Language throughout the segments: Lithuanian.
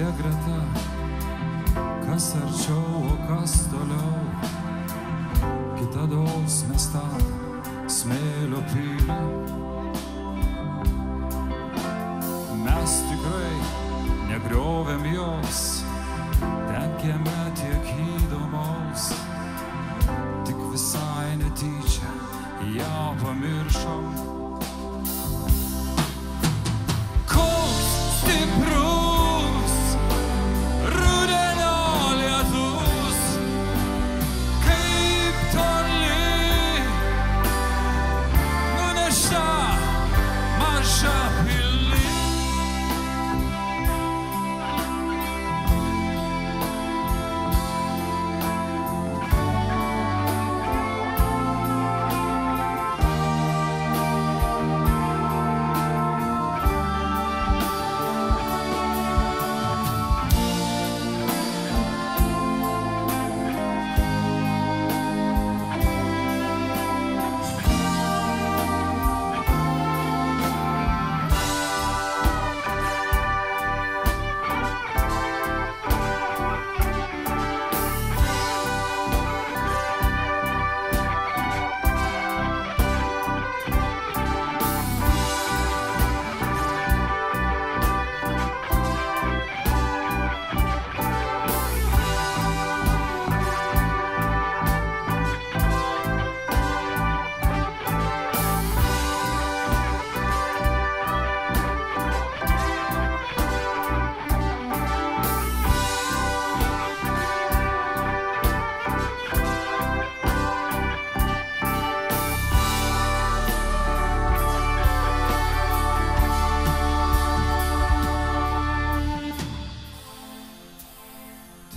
tiek greta, kas arčiau, o kas toliau. Kitados mes statom smėlio pilį.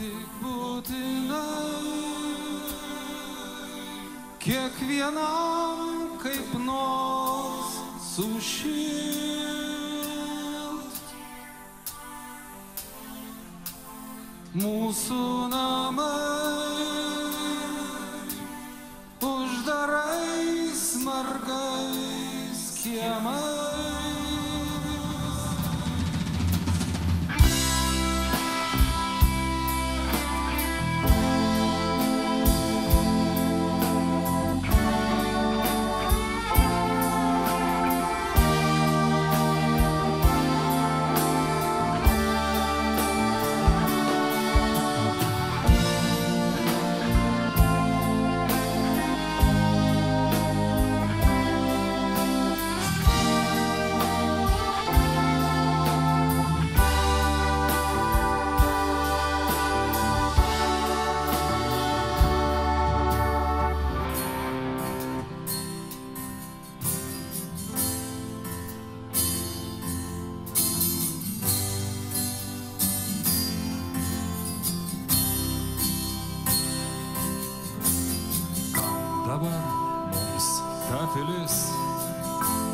Tik būtinai kiekvienam kaip nors sušilt. Mūsų namai uždarais margais kiemais. ta pilis,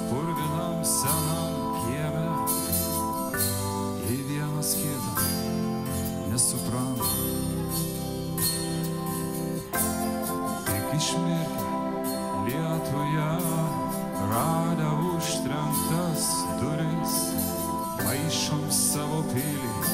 kur vienam senam kieme į vienas kitą nesupranta. Tik išmirkę Lietuvoje radę užtrenktas duris, maišom savo pilį.